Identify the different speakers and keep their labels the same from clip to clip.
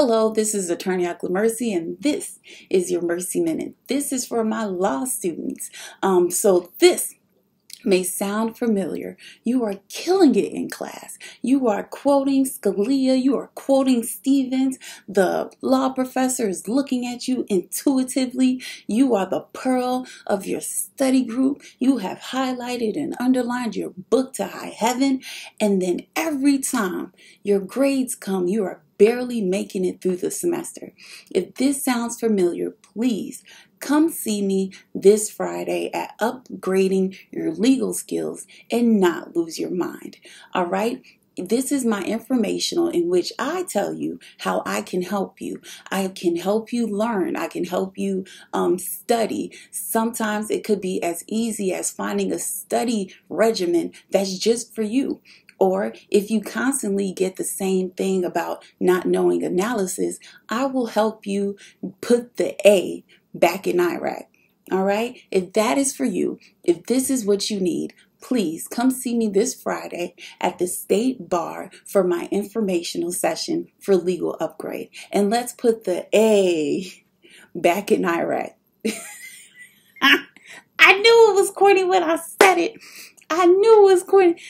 Speaker 1: Hello, this is Attorney Akla Mercy, and this is your Mercy Minute. This is for my law students. Um, so this may sound familiar. You are killing it in class. You are quoting Scalia, you are quoting Stevens. The law professor is looking at you intuitively. You are the pearl of your study group. You have highlighted and underlined your book to high heaven. And then every time your grades come, you are barely making it through the semester. If this sounds familiar, please come see me this Friday at Upgrading Your Legal Skills and Not Lose Your Mind. All right? This is my informational in which I tell you how I can help you. I can help you learn. I can help you um, study. Sometimes it could be as easy as finding a study regimen that's just for you. Or if you constantly get the same thing about not knowing analysis, I will help you put the A back in IRAC. All right? If that is for you, if this is what you need, please come see me this Friday at the State Bar for my informational session for legal upgrade. And let's put the A back in IRAC. I knew it was corny when I said it. I knew it was corny.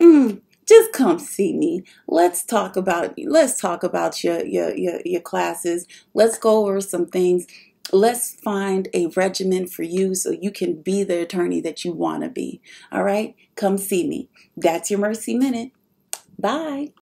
Speaker 1: Mm just come see me. Let's talk about let's talk about your your your, your classes. Let's go over some things. Let's find a regimen for you so you can be the attorney that you want to be. All right? Come see me. That's your Mercy Minute. Bye.